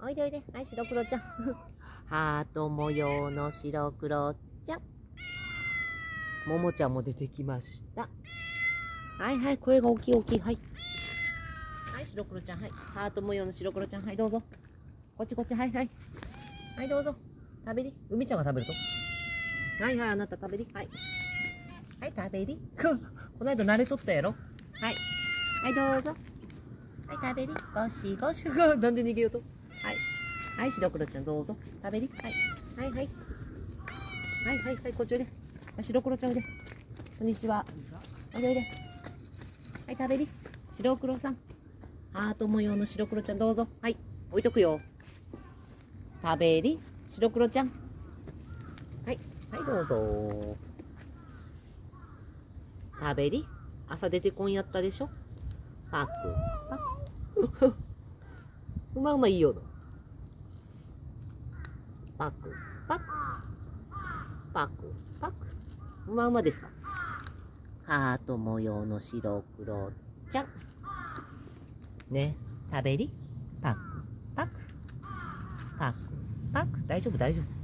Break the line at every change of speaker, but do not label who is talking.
おいでおいで。はい、白黒ちゃん。ハート模様の白黒ちゃん。ももちゃんも出てきました。はいはい、声が大きい大きい。はい。はい、白黒ちゃん。はい。ハート模様の白黒ちゃん。はい、どうぞ。こっちこっち。はいはい。はい、どうぞ。食べり。海ちゃんが食べると？はいはい、あなた食べり。はい。はい、食べり。この間慣れとったやろ？はい。はい、どうぞ。はい、食べり。ゴシゴシ。なんで逃げようと？はい。白黒ちゃんどうぞ。食べり。はい。はいはい。はいはいはい、こっちおいで。白黒ちゃんおいで。こんにちは。おいでおいで。はい、食べり。白黒さん。ハート模様の白黒ちゃんどうぞ。はい、置いとくよ。食べり。白黒ちゃん。はい、はい、どうぞ。食べり。朝出てこんやったでしょパック、パク。うまうまいいよのパク、パク。パク、パク。うまうまですか？ハート模様の白黒ちゃん。ね、食べり？パク、パク。パク、パク。大丈夫、大丈夫。